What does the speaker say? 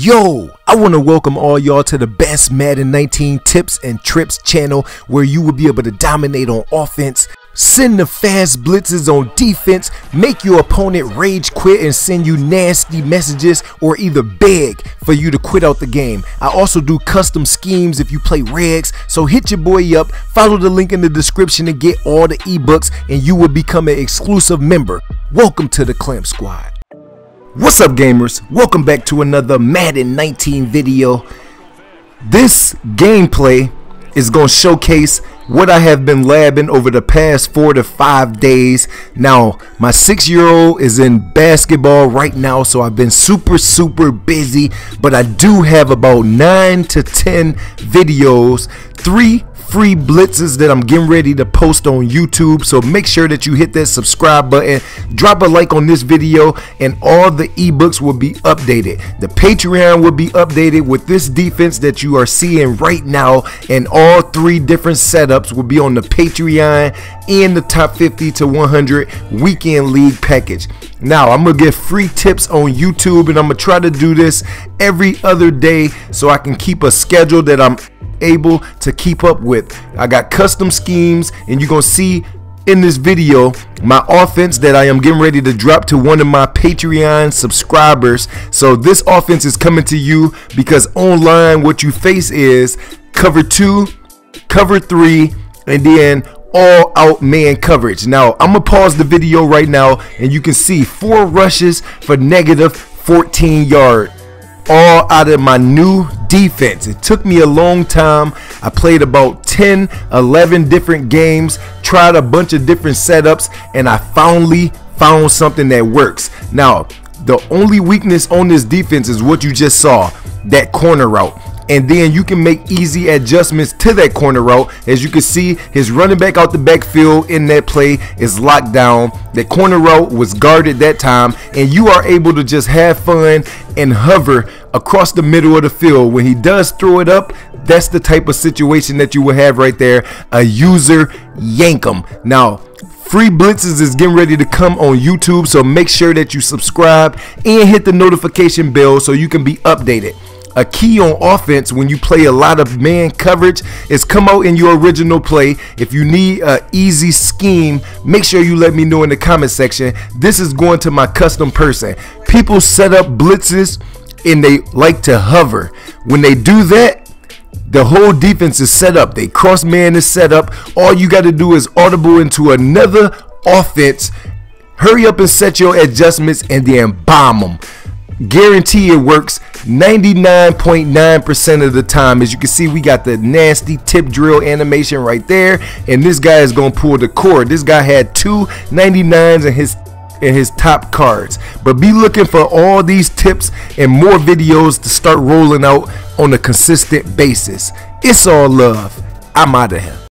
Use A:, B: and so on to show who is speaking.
A: Yo, I want to welcome all y'all to the best Madden 19 tips and trips channel where you will be able to dominate on offense, send the fast blitzes on defense, make your opponent rage quit and send you nasty messages or either beg for you to quit out the game. I also do custom schemes if you play regs, so hit your boy up, follow the link in the description to get all the ebooks and you will become an exclusive member. Welcome to the Clamp Squad. What's up gamers? Welcome back to another Madden 19 video. This gameplay is going to showcase what I have been labbing over the past four to five days. Now, my six year old is in basketball right now, so I've been super, super busy, but I do have about nine to 10 videos, three free blitzes that I'm getting ready to post on YouTube. So make sure that you hit that subscribe button, drop a like on this video, and all the ebooks will be updated. The Patreon will be updated with this defense that you are seeing right now, and all three different setups will be on the Patreon and the top 50 to 100 weekend league package. Now, I'm gonna get free tips on YouTube, and I'm gonna try to do this every other day so I can keep a schedule that I'm able to keep up with. I got custom schemes and you're going to see in this video my offense that I am getting ready to drop to one of my Patreon subscribers. So this offense is coming to you because online what you face is cover 2, cover 3 and then all out man coverage. Now, I'm to pause the video right now and you can see four rushes for negative 14 yard all out of my new defense. It took me a long time. I played about 10, 11 different games, tried a bunch of different setups, and I finally found something that works. Now, the only weakness on this defense is what you just saw that corner route and then you can make easy adjustments to that corner route. As you can see, his running back out the backfield in that play is locked down. The corner route was guarded that time, and you are able to just have fun and hover across the middle of the field. When he does throw it up, that's the type of situation that you will have right there. A user yank him. Now, Free blitzes is getting ready to come on YouTube, so make sure that you subscribe and hit the notification bell so you can be updated a key on offense when you play a lot of man coverage is come out in your original play. If you need an easy scheme, make sure you let me know in the comment section. This is going to my custom person. People set up blitzes and they like to hover. When they do that, the whole defense is set up. They cross man is set up. All you got to do is audible into another offense. Hurry up and set your adjustments and then bomb them guarantee it works 99.9% of the time. As you can see we got the nasty tip drill animation right there and this guy is gonna pull the cord. This guy had two 99s in his in his top cards. But be looking for all these tips and more videos to start rolling out on a consistent basis. It's all love. I'm out of here